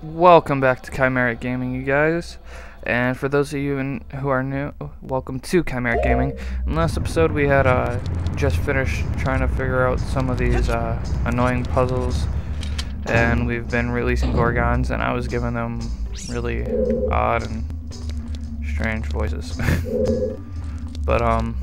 Welcome back to Chimeric Gaming, you guys. And for those of you in, who are new, welcome to Chimeric Gaming. In last episode, we had uh, just finished trying to figure out some of these uh, annoying puzzles, and we've been releasing Gorgons, and I was giving them really odd and strange voices. but um,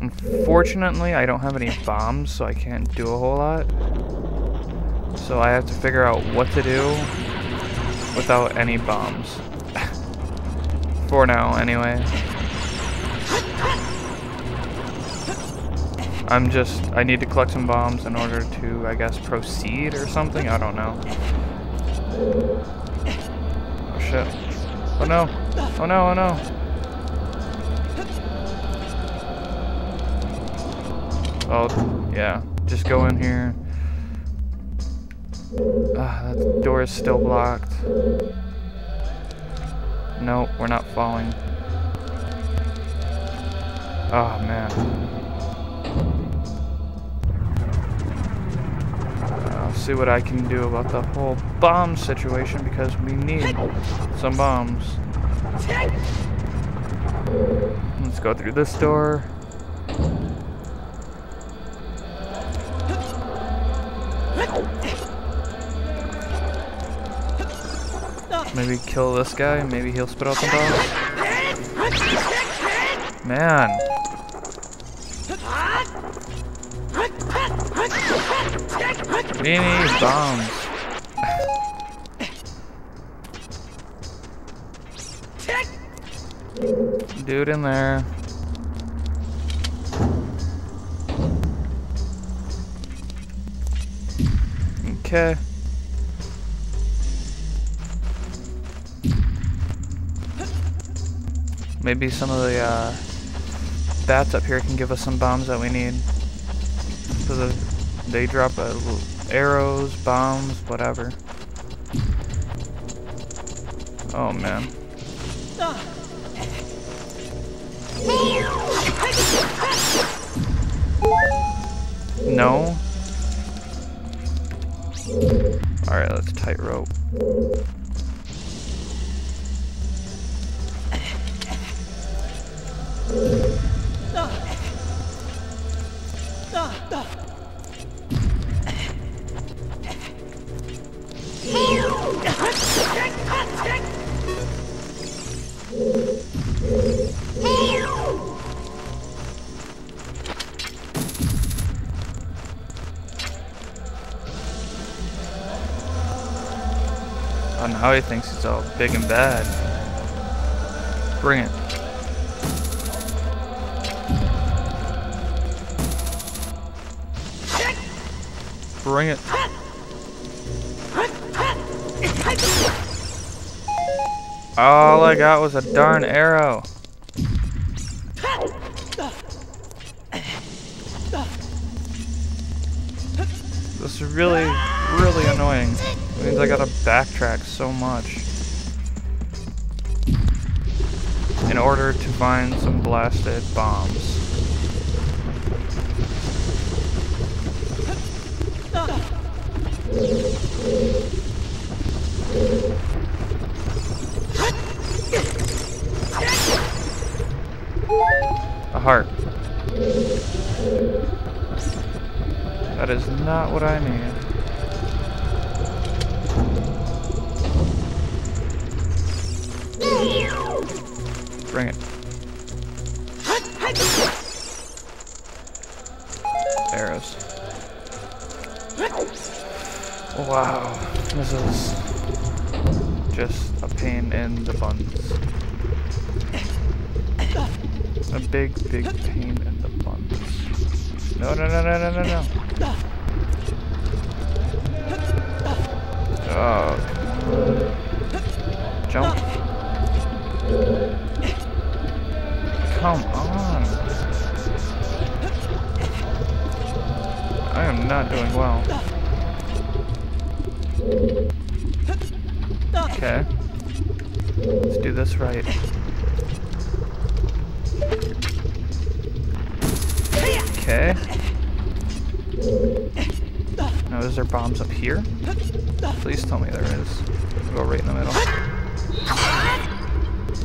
unfortunately, I don't have any bombs, so I can't do a whole lot. So I have to figure out what to do without any bombs. For now, anyway. I'm just, I need to collect some bombs in order to, I guess, proceed or something? I don't know. Oh shit. Oh no. Oh no, oh no. Oh, yeah. Just go in here. Ah, that door is still blocked. No, we're not falling. Oh, man. I'll see what I can do about the whole bomb situation because we need some bombs. Let's go through this door. Maybe kill this guy. Maybe he'll spit out some bombs. Man. We bombs. Dude in there. Okay. Maybe some of the uh, bats up here can give us some bombs that we need. So the, they drop uh, arrows, bombs, whatever. Oh man. No? Alright, let's tightrope. Now he thinks he's all big and bad. Bring it. Bring it. All I got was a darn arrow. This is really, really annoying. It means I gotta backtrack so much. In order to find some blasted bombs. A heart. That is not what I need. Bring it. Arrows. Wow, this is just a pain in the buns. A big, big pain in the buns. No, no, no, no, no, no, no. Oh. Jump. Come on. I am not doing well. Okay. Let's do this right. Okay. Now, is there bombs up here? Please tell me there is. Go right in the middle.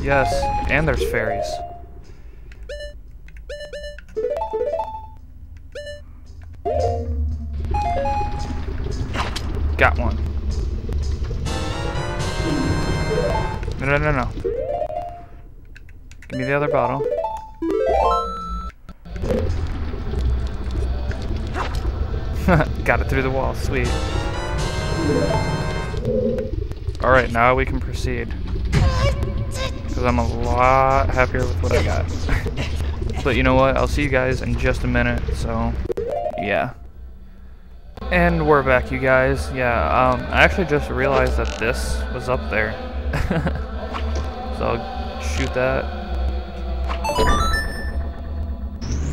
Yes, and there's fairies. Got one. No, no, no, no. Give me the other bottle. Got it through the wall. Sweet. Alright, now we can proceed. Because I'm a lot happier with what I got. but you know what? I'll see you guys in just a minute, so yeah. And we're back, you guys. Yeah, um, I actually just realized that this was up there. so I'll shoot that.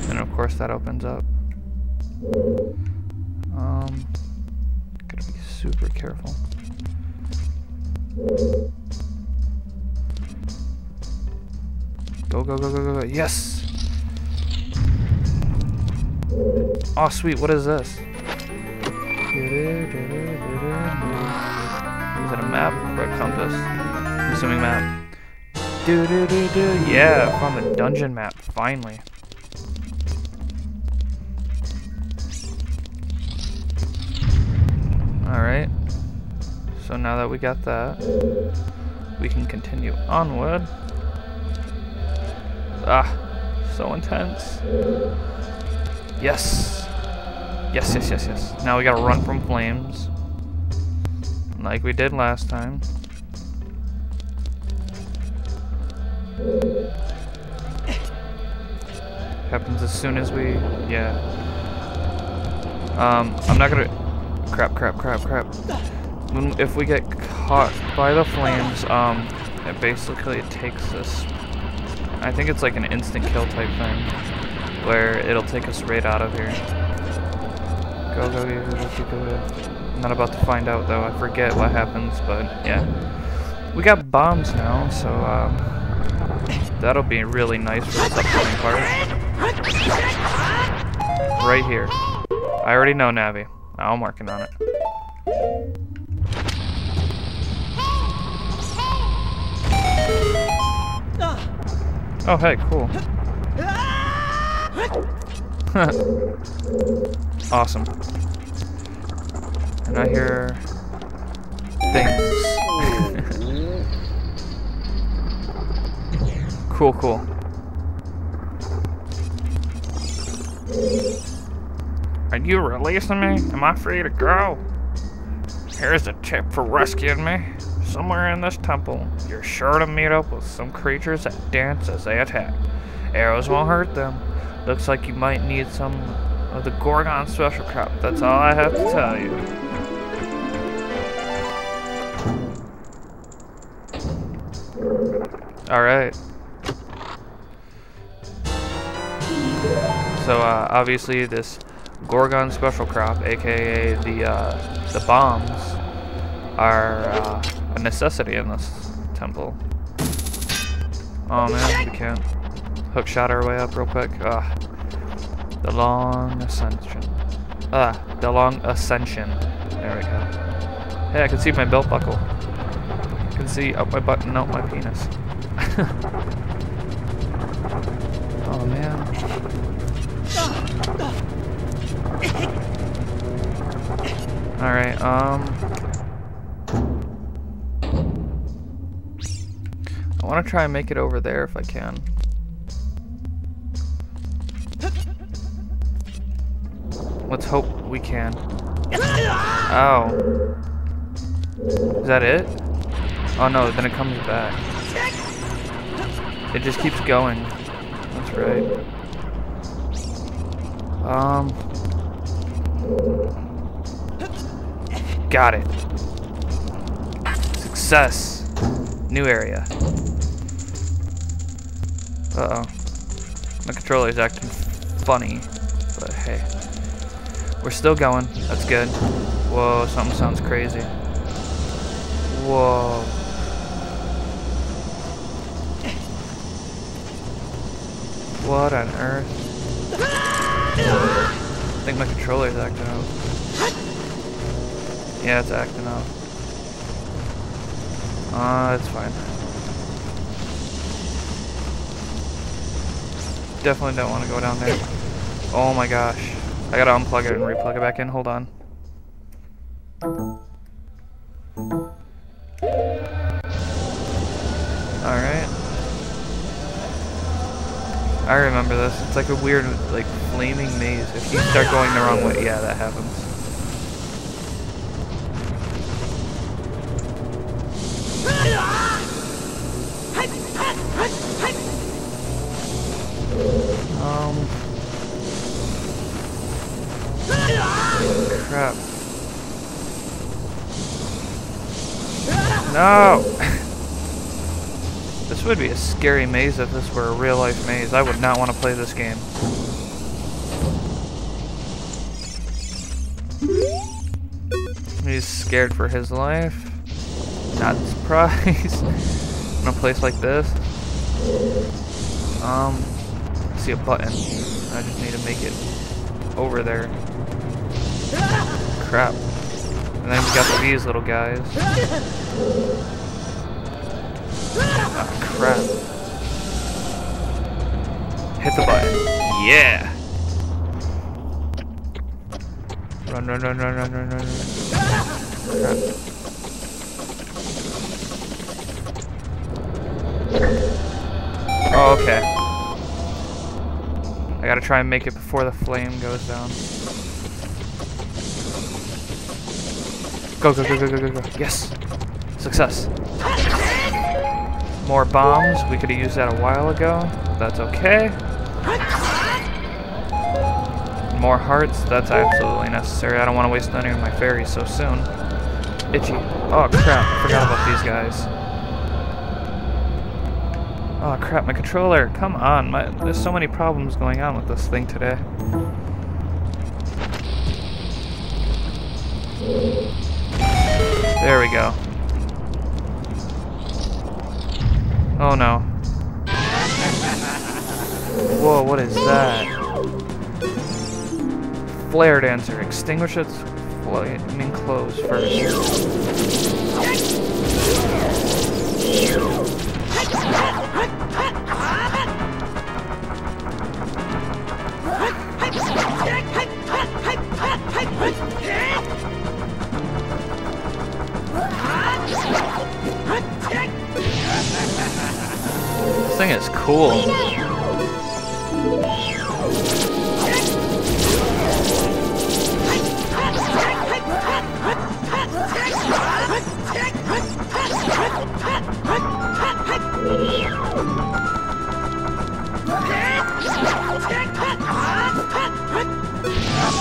And of course that opens up. Um, gotta be super careful. Go, go, go, go, go, go. Yes! Oh, sweet. What is this? Is it a map or a compass? I'm assuming map. Yeah, found the dungeon map. Finally. Alright. So now that we got that, we can continue onward. Ah, so intense. Yes. Yes, yes, yes, yes. Now we gotta run from flames. Like we did last time. Happens as soon as we, yeah. Um, I'm not gonna, crap, crap, crap, crap. When, if we get caught by the flames, um, it basically takes us, I think it's like an instant kill type thing, where it'll take us right out of here. Go, go, go, go, go, go, go. I'm not about to find out though, I forget what happens, but yeah. We got bombs now, so, um, that'll be really nice for this upcoming part. Right here. I already know, Navi. I'm working on it. Oh, hey, cool. awesome. And I hear things. cool, cool. Are you releasing me? Am I free to go? Here's a tip for rescuing me. Somewhere in this temple, you're sure to meet up with some creatures that dance as they attack. Arrows won't hurt them. Looks like you might need some of the Gorgon special crop. That's all I have to tell you. Alright. So, uh, obviously this Gorgon special crop, aka the, uh, the bombs, are, uh, a necessity in this temple. Oh man, we can't hook shot our way up real quick. Ah, the long ascension. Ah, the long ascension. There we go. Hey, I can see my belt buckle. I can see up my butt and out my penis. oh man. Alright, um... I want to try and make it over there if I can. We can. Oh. Is that it? Oh no, then it comes back. It just keeps going. That's right. Um. Got it. Success. New area. Uh-oh. My controller is acting funny, but hey. We're still going. That's good. Whoa, something sounds crazy. Whoa. What on earth? I think my controller's acting up. Yeah, it's acting up. Uh, it's fine. Definitely don't want to go down there. Oh my gosh. I gotta unplug it and replug it back in. Hold on. Alright. I remember this. It's like a weird, like, flaming maze. If you start going the wrong way, yeah, that happens. No! this would be a scary maze if this were a real life maze. I would not want to play this game. He's scared for his life. Not surprised. In a place like this. Um, see a button. I just need to make it over there. Crap. And then we got these little guys. Crap. Hit the button. Yeah! Run, run, run, run, run, run, run, run. Crap. Oh, okay. I gotta try and make it before the flame goes down. Go, go, go, go, go, go, go. Yes! Success. More bombs. We could have used that a while ago. That's okay. More hearts. That's absolutely necessary. I don't want to waste any of my fairies so soon. Itchy. Oh, crap. I forgot about these guys. Oh crap, my controller. Come on. My, there's so many problems going on with this thing today. There we go. Oh no. Whoa, what is that? Flare dancer. Extinguish its flaming clothes first. This thing is cool.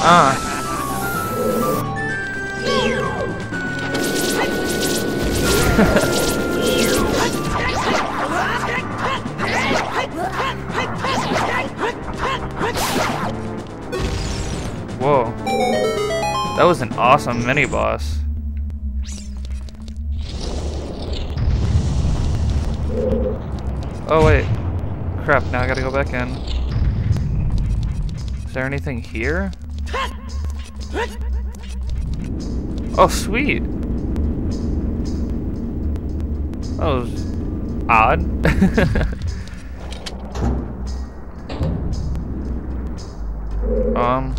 Ah. Whoa. was an awesome mini boss. Oh wait. Crap, now I gotta go back in. Is there anything here? Oh, sweet. That was odd. um.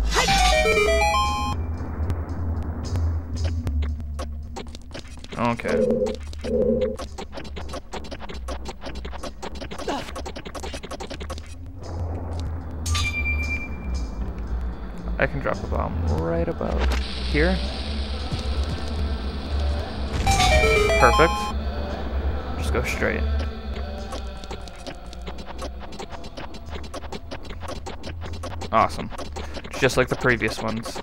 Okay. I can drop a bomb right about here. Perfect. Just go straight. Awesome. Just like the previous ones.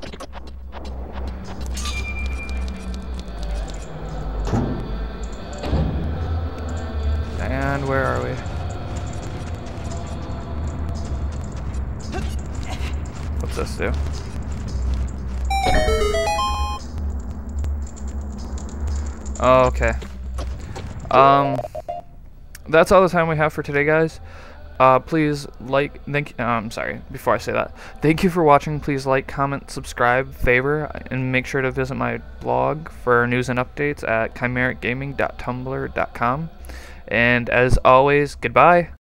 What's this do? Okay. Um, that's all the time we have for today, guys. Uh, please like, thank. Uh, I'm sorry. Before I say that, thank you for watching. Please like, comment, subscribe, favor, and make sure to visit my blog for news and updates at chimericgaming.tumblr.com. And as always, goodbye.